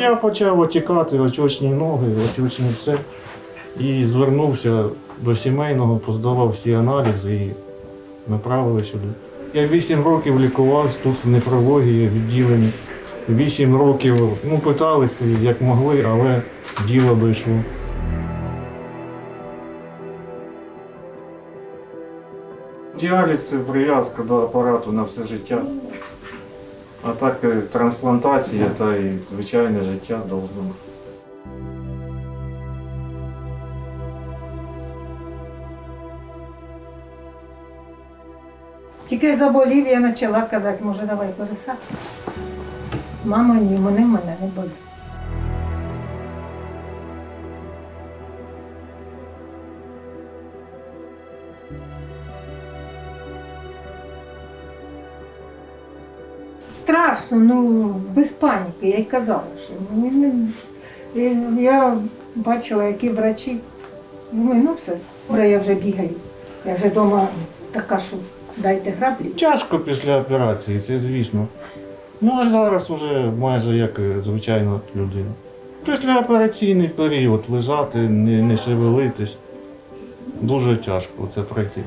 Я почав отікати, очочні ноги, очочні все. І звернувся до сімейного, поздавав всі аналізи і направили сюди. Я 8 років лікувався тут в нефрології відділенні. 8 років ну, питалися як могли, але діло дійшло. Діаліз це прив'язка до апарату на все життя. А так трансплантація та і звичайне життя бути. Тільки заболів, я почала казати, може, давай пересадку. Мама, ні, вони мене не болять. Страшно, ну без паніки, я й казала, що не- я бачила, які врачі. Думаю, ну все, добре, я вже бігаю. Я вже вдома така, що дайте граблі. Тяжко після операції, це звісно. Ну а зараз уже майже як звичайна людина. Післяопераційний період лежати, не, не шевелитись. Дуже тяжко це пройти.